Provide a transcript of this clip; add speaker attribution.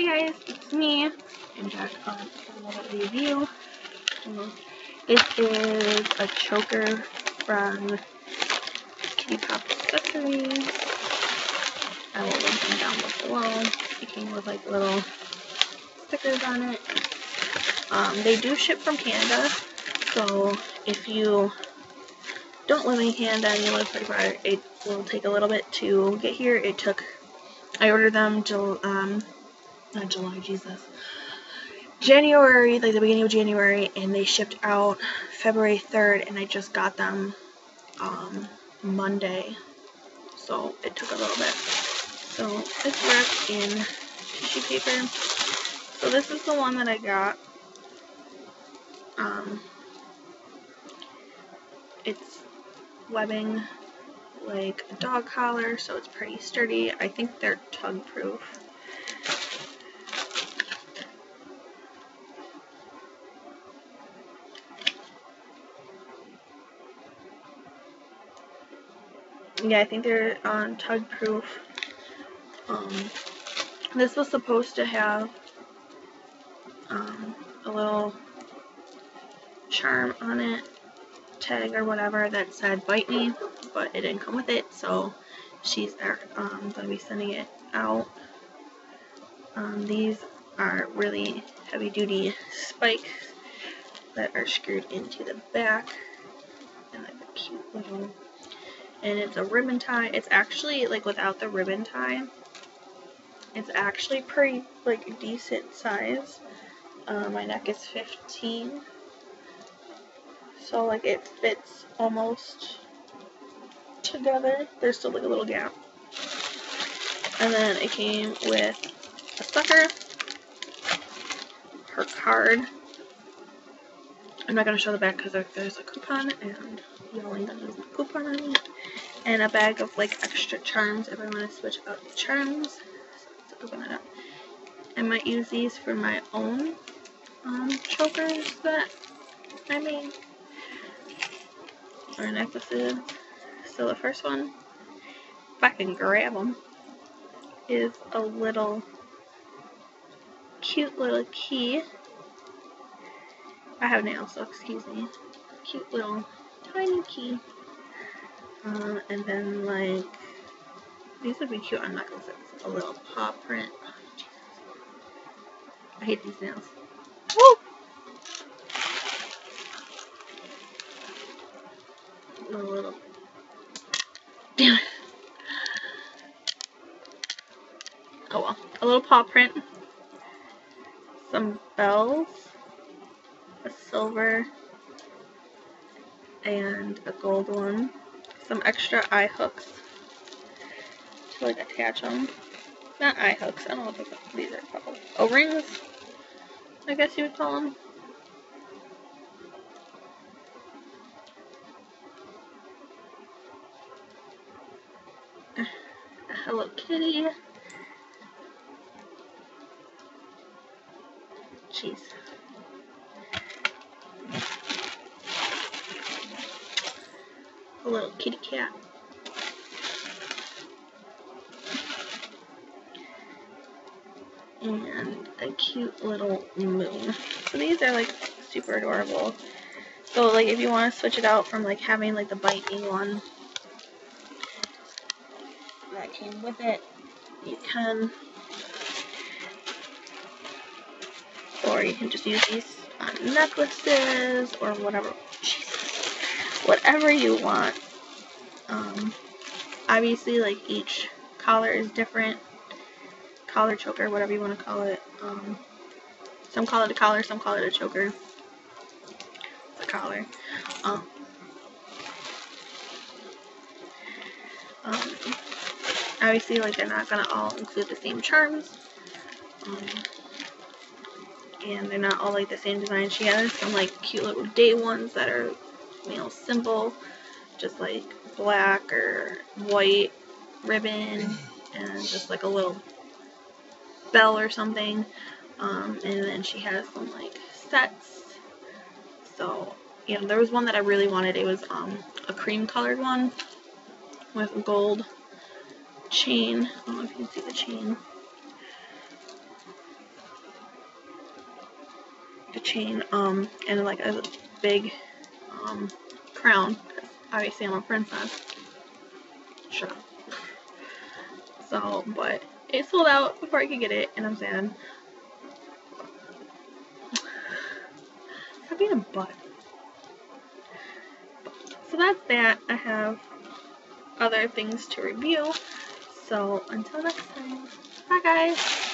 Speaker 1: Hey guys, it's me. I'm back on another review. It is a choker from Kitty Pop Accessories. I will link them down below. It came with like little stickers on it. Um, they do ship from Canada, so if you don't live in Canada and you live pretty far, it will take a little bit to get here. It took, I ordered them Jul um, not July, Jesus. January, like the beginning of January, and they shipped out February 3rd, and I just got them um, Monday, so it took a little bit. So it's wrapped in tissue paper. So this is the one that I got. Um, it's webbing like a dog collar, so it's pretty sturdy. I think they're tug proof. Yeah, I think they're on tug proof. Um, this was supposed to have um, a little charm on it, tag or whatever that said bite me, but it didn't come with it, so she's um, going to be sending it out. Um, these are really heavy duty spikes that are screwed into the back and like a cute little and it's a ribbon tie. It's actually like without the ribbon tie. It's actually pretty like decent size. Uh, my neck is 15, so like it fits almost together. There's still like a little gap. And then it came with a sucker, her card. I'm not gonna show the back because there's a coupon and ain't gonna use my coupon and a bag of like extra charms if I want to switch out the charms. So open it up. I might use these for my own um, chokers that I made or necklaces. So the first one, if I can grab them, is a little cute little key. I have nails, so excuse me. Cute little tiny key. Uh, and then like these would be cute on necklaces. A little paw print. Oh, I hate these nails. Woo! A little. Damn it. Oh well. A little paw print. Some bells. A silver. And a gold one some extra eye hooks to like attach them. Not eye hooks, I don't know what these are called. O-rings, I guess you would call them. Hello Kitty. Jeez. A little kitty cat. And a cute little moon. So these are like super adorable. So like if you want to switch it out from like having like the biting one that came with it, you can. Or you can just use these on necklaces or whatever whatever you want. Um, obviously, like each collar is different. Collar choker, whatever you want to call it. Um, some call it a collar, some call it a choker. A collar. Um, um, obviously, like they're not gonna all include the same charms. Um, and they're not all like the same design. She has some like cute little day ones that are you know, simple, just like black or white ribbon and just like a little bell or something. Um, and then she has some like sets. So, you know, there was one that I really wanted. It was um, a cream colored one with a gold chain. I don't know if you can see the chain. keychain um, and like a big um, crown. Obviously, I'm a princess. Sure. So, but it sold out before I could get it, and I'm sad. Stop being a butt. So that's that. I have other things to review. So until next time, bye guys.